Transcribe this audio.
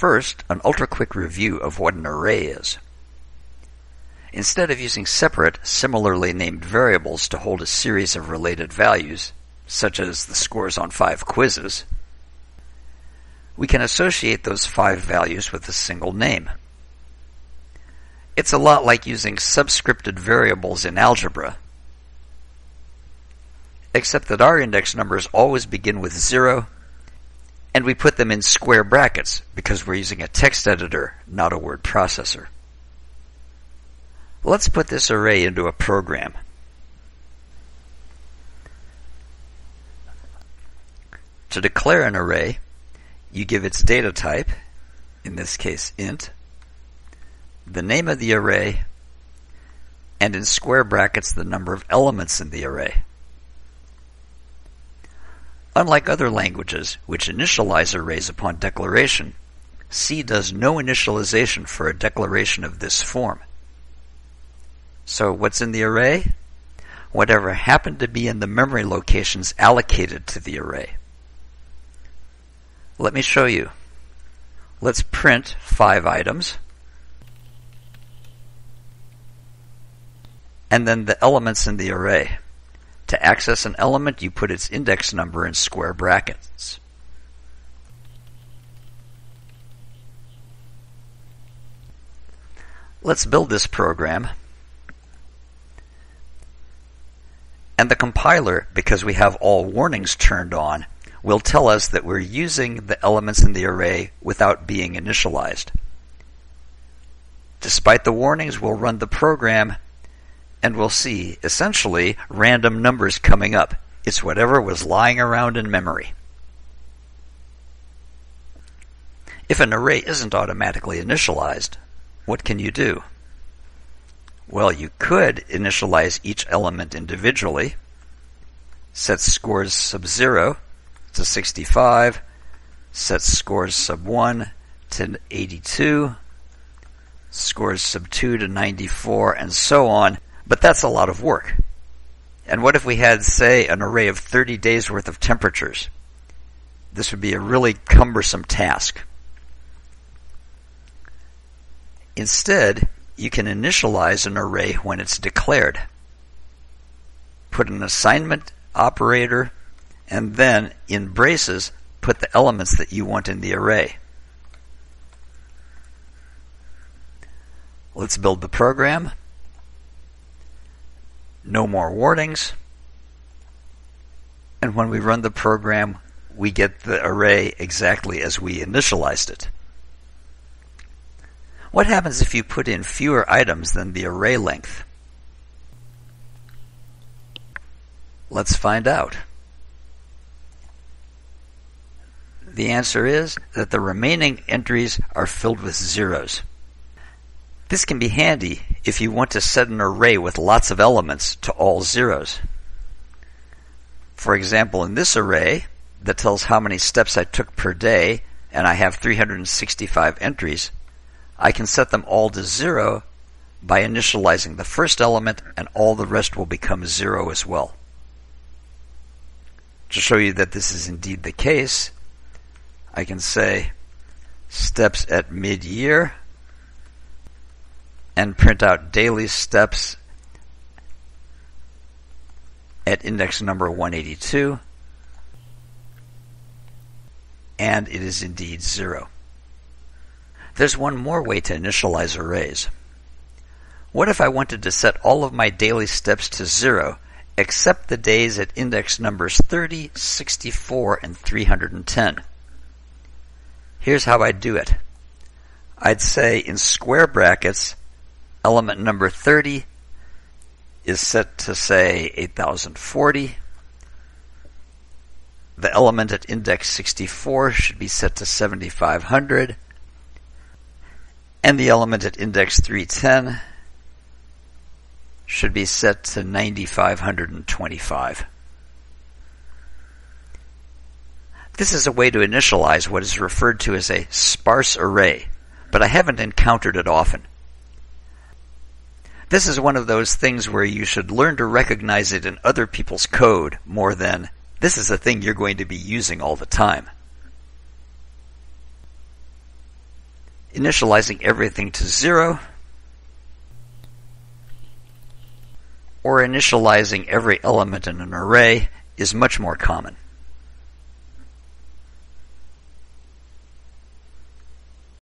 First, an ultra-quick review of what an array is. Instead of using separate, similarly named variables to hold a series of related values, such as the scores on five quizzes, we can associate those five values with a single name. It's a lot like using subscripted variables in algebra, except that our index numbers always begin with zero, and we put them in square brackets because we're using a text editor, not a word processor. Let's put this array into a program. To declare an array, you give its data type, in this case int, the name of the array, and in square brackets the number of elements in the array. Unlike other languages, which initialize arrays upon declaration, C does no initialization for a declaration of this form. So what's in the array? Whatever happened to be in the memory locations allocated to the array. Let me show you. Let's print five items. And then the elements in the array. To access an element, you put its index number in square brackets. Let's build this program. And the compiler, because we have all warnings turned on, will tell us that we're using the elements in the array without being initialized. Despite the warnings, we'll run the program and we'll see, essentially, random numbers coming up. It's whatever was lying around in memory. If an array isn't automatically initialized, what can you do? Well, you could initialize each element individually, set scores sub 0 to 65, set scores sub 1 to 82, scores sub 2 to 94, and so on, but that's a lot of work. And what if we had, say, an array of 30 days worth of temperatures? This would be a really cumbersome task. Instead, you can initialize an array when it's declared. Put an assignment operator and then in braces put the elements that you want in the array. Let's build the program. No more warnings. And when we run the program, we get the array exactly as we initialized it. What happens if you put in fewer items than the array length? Let's find out. The answer is that the remaining entries are filled with zeros. This can be handy if you want to set an array with lots of elements to all zeros. For example, in this array that tells how many steps I took per day, and I have 365 entries, I can set them all to zero by initializing the first element and all the rest will become zero as well. To show you that this is indeed the case, I can say steps at mid-year and print out daily steps at index number 182 and it is indeed zero. There's one more way to initialize arrays. What if I wanted to set all of my daily steps to zero except the days at index numbers 30, 64, and 310? Here's how I'd do it. I'd say in square brackets, element number 30 is set to say 8040. The element at index 64 should be set to 7500 and the element at index 310 should be set to 9525. This is a way to initialize what is referred to as a sparse array, but I haven't encountered it often. This is one of those things where you should learn to recognize it in other people's code more than this is a thing you're going to be using all the time. initializing everything to zero, or initializing every element in an array is much more common.